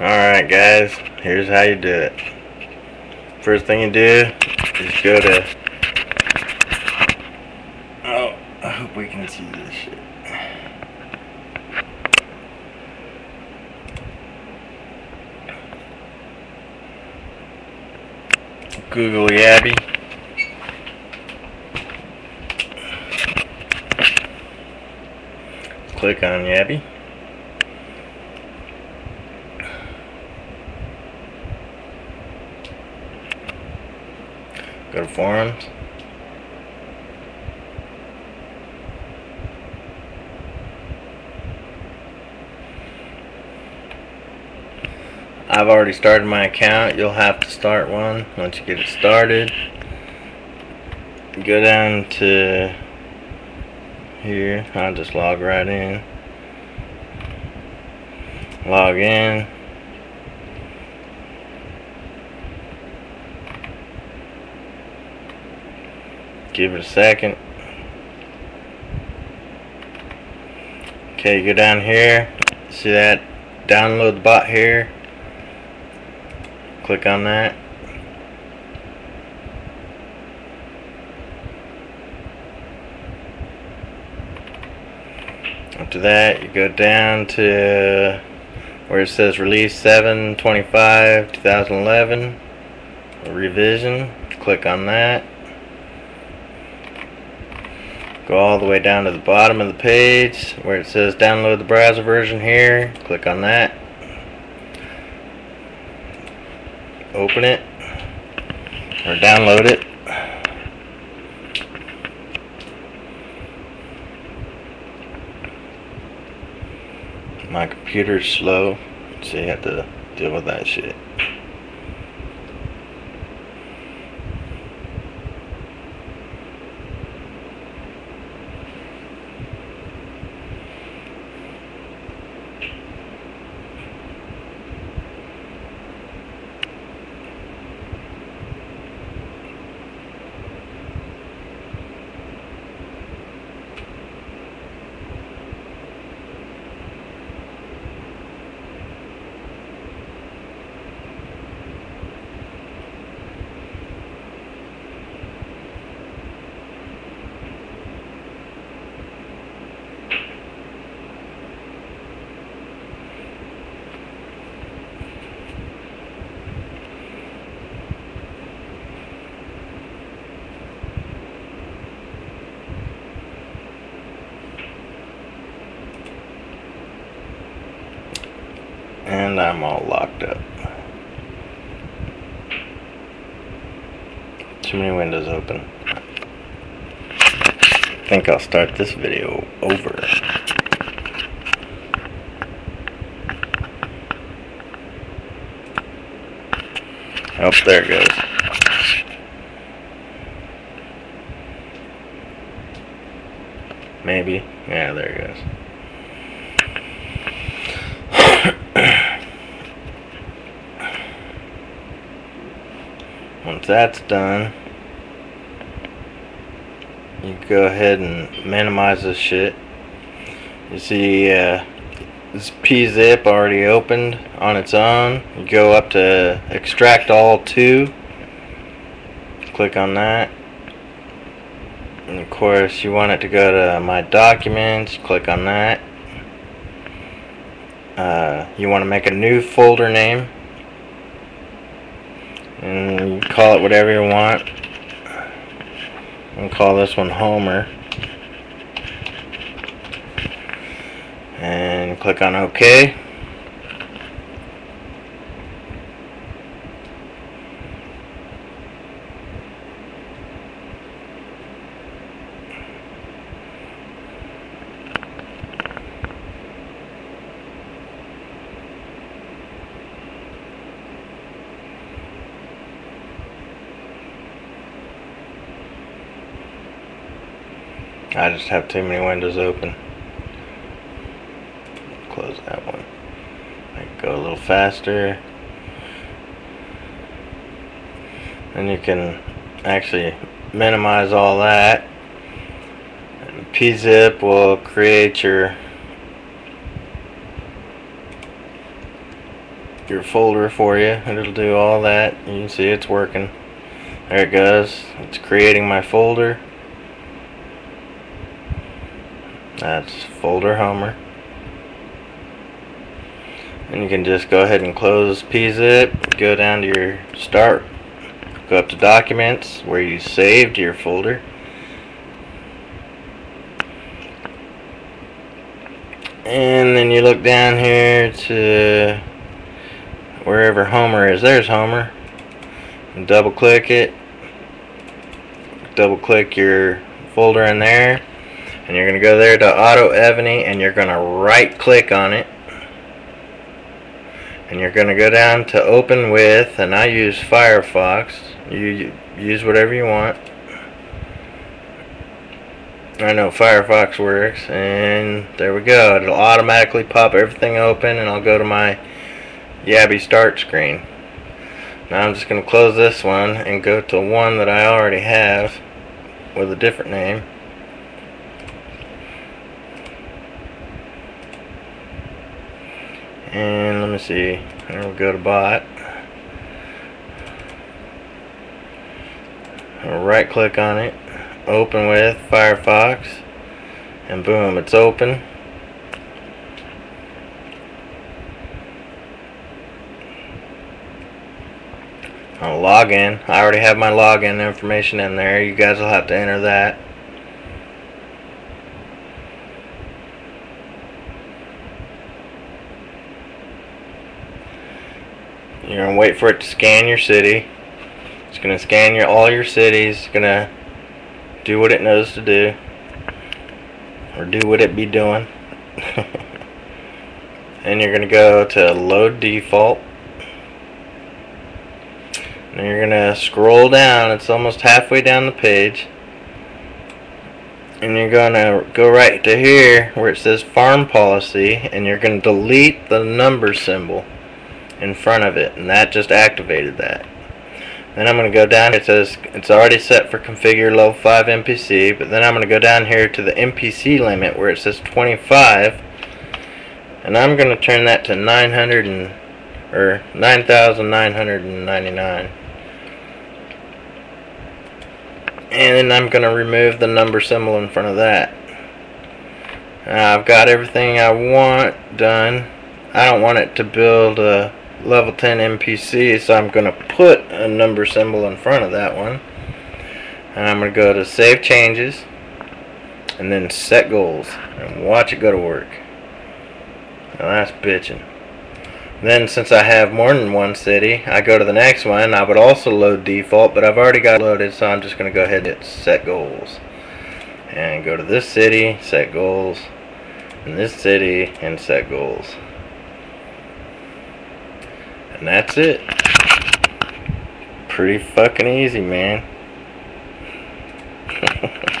Alright guys, here's how you do it. First thing you do is go to Oh, I hope we can see this shit. Google YAEB. Click on YAEB. To forums. I've already started my account. You'll have to start one once you get it started. Go down to here. I'll just log right in. Log in. Give it a second. Okay, you go down here. See that? Download the bot here. Click on that. After that, you go down to where it says release 725 2011 revision. Click on that. Go all the way down to the bottom of the page where it says download the browser version here. Click on that. Open it or download it. My computer's slow, so you have to deal with that shit. And I'm all locked up. Too many windows open. I think I'll start this video over. Oh, there it goes. Maybe. Yeah, there it goes. Once that's done, you go ahead and minimize this shit. You see uh, this PeaZip already opened on its own. You go up to extract all to. Click on that. And of course you want it to go to my documents. Click on that. Uh, you want to make a new folder name and call it whatever you want. I'll call this one Homer. And click on OK. I just have too many windows open. Close that one. I go a little faster. And you can actually minimize all that. PeaZip will create your your folder for you. And it'll do all that. You can see it's working. There it goes. It's creating my folder. That's folder Homer. And you can just go ahead and close PeaZip, go down to your start, go up to documents where you saved your folder. And then you look down here to wherever Homer is. There's Homer. Double click it. Double click your folder in there. And you're going to go there to Auto Evony and you're going to right click on it. And you're going to go down to Open With. And I use Firefox. You use whatever you want. I know Firefox works and there we go it'll automatically pop everything open and I'll go to my YAEB start screen now I'm just going to close this one and go to one that I already have with a different name and let me see. There we go to bot. Right click on it. Open with Firefox. And boom it's open. I'll log in. I already have my login information in there. You guys will have to enter that you're gonna wait for it to scan your city. It's gonna scan your all your cities. It's gonna do what it knows to do. Or do what it be doing. And you're gonna go to load default. And you're gonna scroll down. It's almost halfway down the page. And you're gonna go right to here where it says farm policy and you're gonna delete the number symbol in front of it and that just activated that then I'm going to go down, it says it's already set for configure level 5 NPC, but then I'm going to go down here to the NPC limit where it says 25, and I'm going to turn that to 900 and, or 9,999. And then I'm going to remove the number symbol in front of that. I've got everything I want done. I don't want it to build a level 10 NPC so I'm going to put a number symbol in front of that one. And I'm going to go to save changes and then set goals and watch it go to work. Now that's bitching. Then since I have more than one city I go to the next one. I would also load default but I've already got loaded so I'm just going to go ahead and set goals. And go to this city set goals. And this city and set goals and that's it. Pretty fucking easy, man.